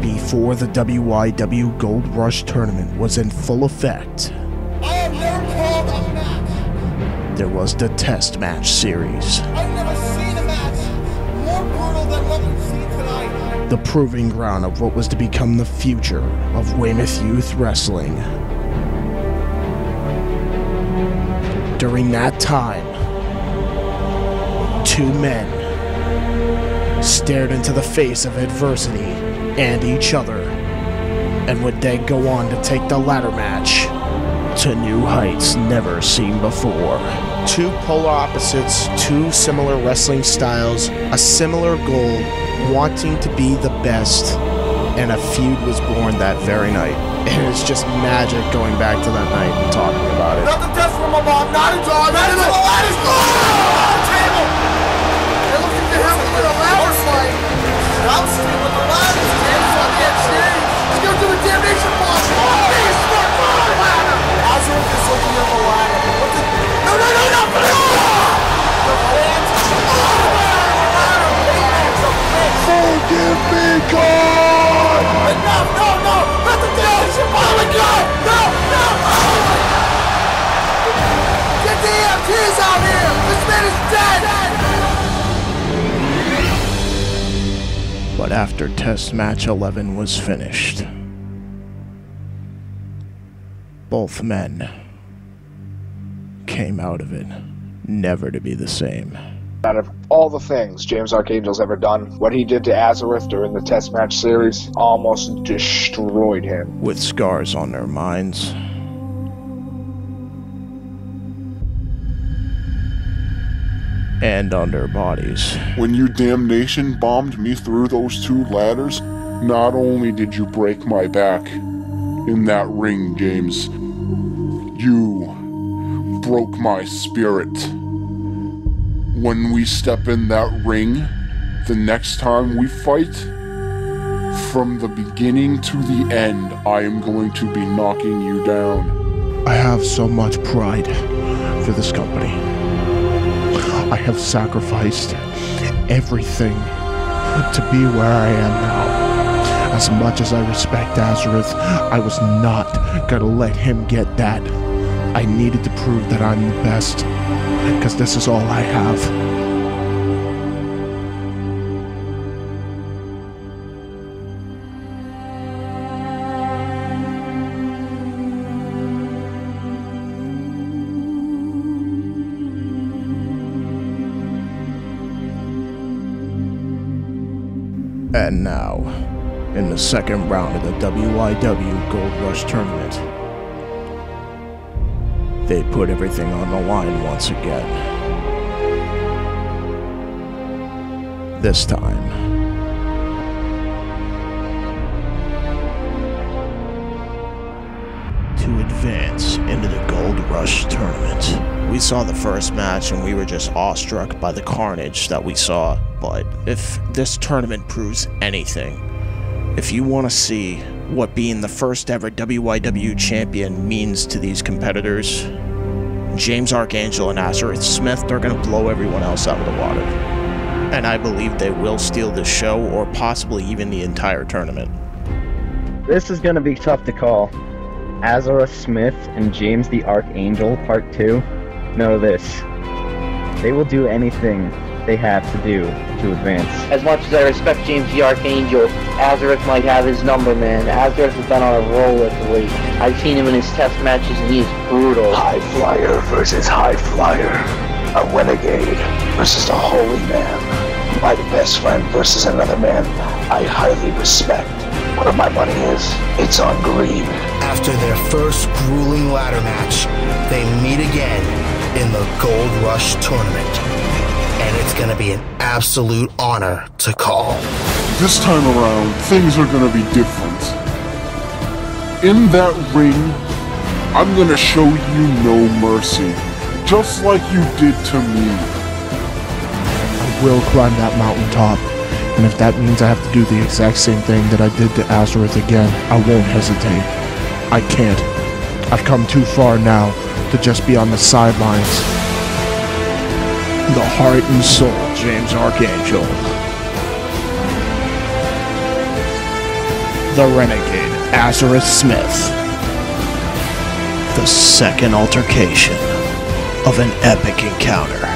Before the WYW Gold Rush tournament was in full effect, there was the test match series, match the proving ground of what was to become the future of Weymouth Youth Wrestling. During that time, two men stared into the face of adversity and each other, and would then go on to take the ladder match to new heights never seen before. Two polar opposites, two similar wrestling styles, a similar goal, wanting to be the best, and a feud was born that very night. And it's just magic going back to that night and talking about it. Not the death from my mom, not a dog, not even a Me, God! Enough! No, no! Let the! Oh my God! No, no! Oh! Get the EMTs out here! This man is dead! But after test match 11 was finished, both men came out of it never to be the same. Out of all the things James Archangel's ever done, what he did to Azeroth during the test match series almost destroyed him. With scars on their minds, and on their bodies. When you damnation bombed me through those two ladders, not only did you break my back in that ring, James, you broke my spirit. When we step in that ring, the next time we fight, from the beginning to the end, I am going to be knocking you down. I have so much pride for this company. I have sacrificed everything to be where I am now. As much as I respect Azeroth, I was not gonna let him get that. I needed to prove that I'm the best, because this is all I have. And now, in the second round of the WYW Gold Rush Tournament, they put everything on the line once again. This time, to advance into the Gold Rush Tournament. We saw the first match and we were just awestruck by the carnage that we saw. But if this tournament proves anything, if you want to see what being the first ever WYW champion means to these competitors, James Archangel and Azeroth Smith are going to blow everyone else out of the water. And I believe they will steal the show or possibly even the entire tournament. This is gonna be tough to call. Azeroth Smith and James the Archangel Part 2 know this. They will do anything they have to do to advance. As much as I respect James the Archangel, Azeroth might have his number, man. Azeroth has been on a roll lately. I've seen him in his test matches, and he is brutal. High flyer versus high flyer. A renegade versus a holy man. My best friend versus another man I highly respect. Where my money is, it's on green. After their first grueling ladder match, they meet again in the Gold Rush tournament. And it's going to be an absolute honor to call. This time around, things are gonna be different. In that ring, I'm gonna show you no mercy, just like you did to me. I will climb that mountaintop. And if that means I have to do the exact same thing that I did to Azeroth again, I won't hesitate. I can't. I've come too far now to just be on the sidelines the heart and soul, James Archangel. The renegade, Azeroth Smith. The second altercation of an epic encounter.